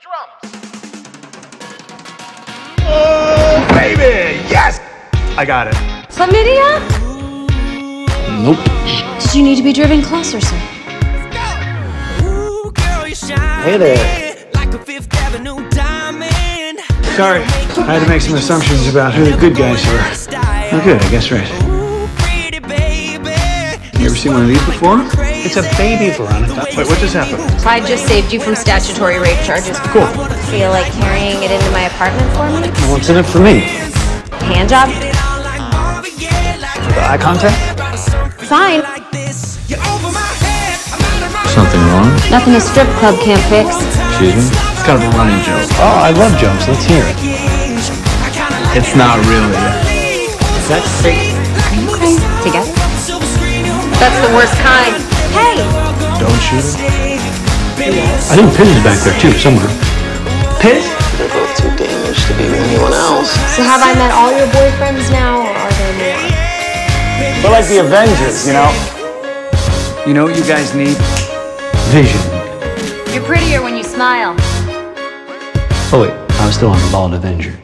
drums. Oh, baby! Yes! I got it. Chlamydia? Nope. Did you need to be driven closer, sir? Hey there. Sorry, I had to make some assumptions about who the good guys were. Okay, I guess right. You ever seen one of these before? It's a baby, Veronica. Wait, what just happened? Clyde just saved you from statutory rape charges. Cool. Feel like carrying it into my apartment for me? What's in it for me? Hand job? Eye contact? Fine. Something wrong? Nothing a strip club can't fix. Excuse me? It's kind of a running joke. Oh, I love jokes. Let's hear it. It's not really. That's fake. Okay. Together? That's the worst kind. Hey! Don't shoot it. I think Piz is back there too, somewhere. Piz? They're both too damaged to be with anyone else. So have I met all your boyfriends now, or are there more? We're like the Avengers, you know? You know what you guys need? Vision. You're prettier when you smile. Oh wait, I was still on the bald Avenger.